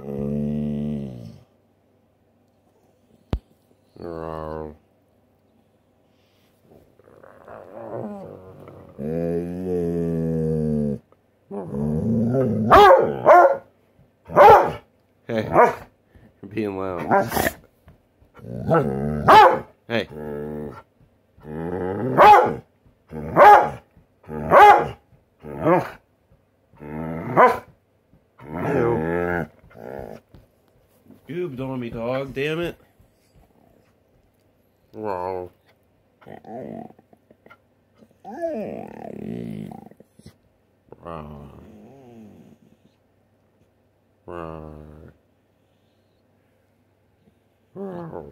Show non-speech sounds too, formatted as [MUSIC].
Hey, [LAUGHS] being loud. Hey. Ew. goobed on me, dog. Damn it. Wow. Wow. Wow.